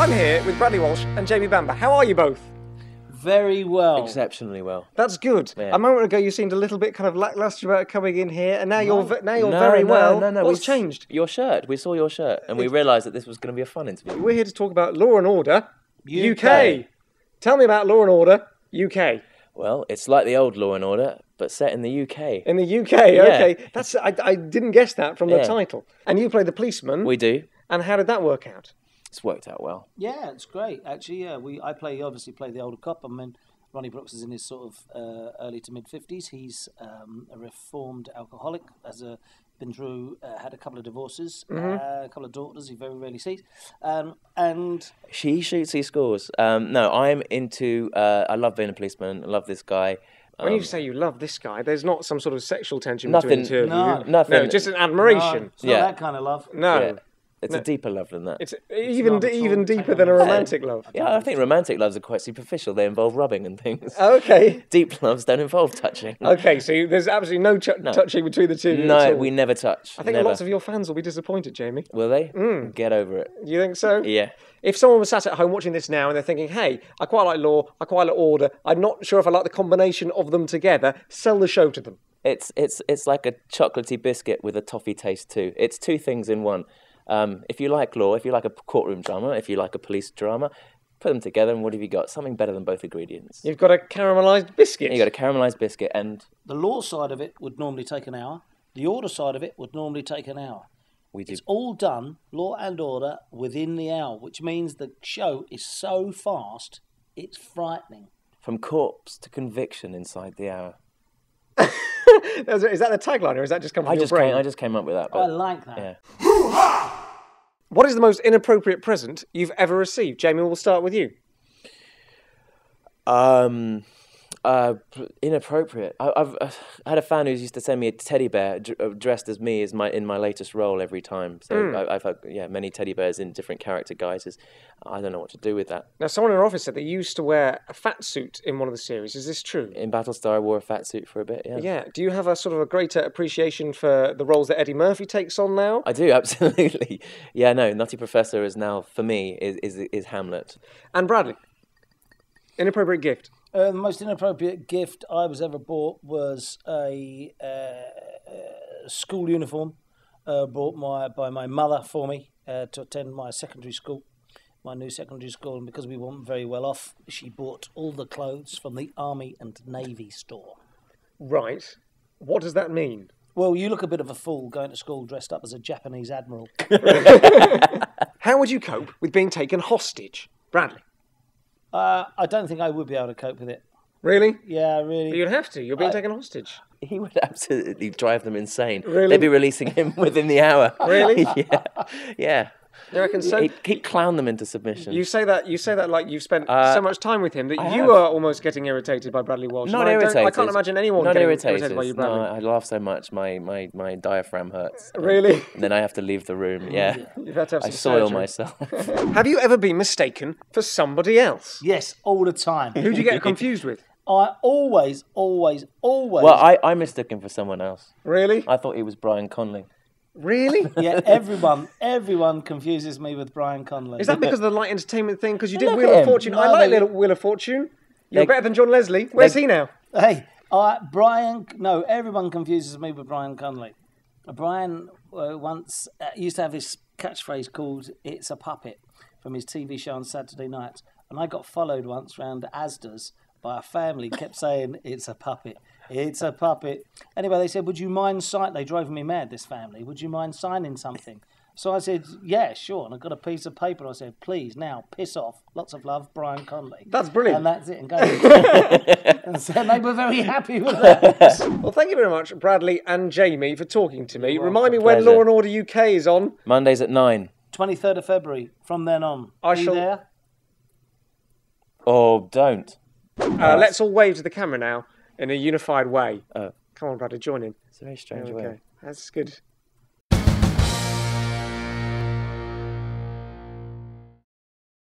I'm here with Bradley Walsh and Jamie Bamber. How are you both? Very well. Exceptionally well. That's good. Yeah. A moment ago, you seemed a little bit kind of lackluster about coming in here, and now you're now you're no, very no, well. No, no, What's we s- changed? Your shirt. We saw your shirt, and we realised that this was going to be a fun interview. We're here to talk about Law and Order UK. UK. Tell me about Law and Order UK. Well, it's like the old Law and Order, but set in the UK. In the UK, okay. That's I, I didn't guess that from the title. And you play the policeman. We do. And how did that work out? It's worked out well. Yeah, it's great. Actually, yeah, we I play obviously play the older cop. I mean, Ronnie Brooks is in his sort of uh, early to mid fifties. He's um, a reformed alcoholic. Has a been through, uh, had a couple of divorces, uh, a couple of daughters he very rarely sees, um, and She shoots, he scores. Um, no, I'm into. Uh, I love being a policeman. I love this guy. When Um, you say you love this guy, there's not some sort of sexual tension between Nothing- the two of No. you. Nothing. No, just an admiration. No, it's not Yeah. that kind of love. No. yeah, it's No. a deeper love than that. It's even d- even deeper than a romantic love. yeah, I think romantic loves are quite superficial. They involve rubbing and things. Okay. Deep loves don't involve touching. Okay, so you- there's absolutely no, ch- touching between the two. of you at No, we never touch. I think never. lots of your fans will be disappointed, Jamie. Will they? Mm. Get over it. You think so? Yeah. If someone was sat at home watching this now and they're thinking, hey, I quite like law, I quite like order, I'm not sure if I like the combination of them together, sell the show to them. It's it's it's like a chocolatey biscuit with a toffee taste too. It's two things in one. Um, if you like law, if you like a courtroom drama, if you like a police drama, put them together, and what have you got? Something better than both ingredients. You've got a caramelised biscuit. You've got a caramelized biscuit, and The law side of it would normally take an hour. The order side of it would normally take an hour. we do. It's all done, law and order, within the hour, which means the show is so fast, it's frightening. From corpse to conviction inside the hour. is that the tagline or is that just come from I your just brain? came, I just came up with that. But, I like that. yeah. What is the most inappropriate present you've ever received? Jamie, we'll start with you. Um, uh, inappropriate. I, I've uh, had a fan who used to send me a teddy bear d- uh, dressed as me as my in my latest role every time. So I, I've had yeah many teddy bears in different character guises. I don't know what to do with that. Now, someone in our office said they used to wear a fat suit in one of the series. Is this true? In Battlestar, I wore a fat suit for a bit. Yeah, Yeah. Do you have a sort of a greater appreciation for the roles that Eddie Murphy takes on now? I do absolutely. yeah, no, Nutty Professor is now for me is is, is Hamlet. And Bradley, inappropriate gift. Uh, the most inappropriate gift I was ever bought was a uh, uh, school uniform uh, bought my, by my mother for me uh, to attend my secondary school, my new secondary school. And because we weren't very well off, she bought all the clothes from the Army and Navy store. Right. What does that mean? Well, you look a bit of a fool going to school dressed up as a Japanese admiral. How would you cope with being taken hostage? Bradley. Uh, I don't think I would be able to cope with it. Really? Yeah, really. You'd have to. You're being I- taken hostage. He would absolutely drive them insane. Really? They'd be releasing him within the hour. Really? yeah, yeah. You reckon so? He'd, he'd clown them into submission. You say that you say that like you've spent Uh, so much time with him that I you have. are almost getting irritated by Bradley Walsh. Not I irritated. I can't imagine anyone Not getting irritated. by you, Bradley. no, I laugh so much, my, my, my diaphragm hurts. Really? And then I have to leave the room. Yeah. You've had to have I some soil surgery. myself. Have you ever been mistaken for somebody else? yes, all the time. Who do you get confused with? I always, always, always. well, I, I mistook him for someone else. Really? I thought he was Brian Conley. Really? yeah, everyone, everyone confuses me with Brian Conley. Is that because of the light entertainment thing? Because you did Look Wheel of him. Fortune. I like they- Little Wheel of Fortune. You're They- better than John Leslie. Where's they- he now? Hey, I, Brian. No, everyone confuses me with Brian Conley. Brian uh, once uh, used to have his catchphrase called "It's a puppet" from his TV show on Saturday nights, and I got followed once round Asda's by a family kept saying "It's a puppet." It's a puppet. Anyway, they said, "Would you mind sign?" They drove me mad. This family. Would you mind signing something? So I said, "Yeah, sure." And I got a piece of paper. I said, "Please, now, piss off. Lots of love, Brian Conley." That's brilliant. And that's it. And go. and so they were very happy with that. Well, thank you very much, Bradley and Jamie, for talking to me. Remind me welcome. when Law and Order UK is on. Mondays at nine. 23rd of February. From then on. I Be shall- there. Oh, don't. Uh, let's all wave to the camera now in a unified way. Oh. Come on, Bradley, join in. It's a very strange Okay, way. that's good.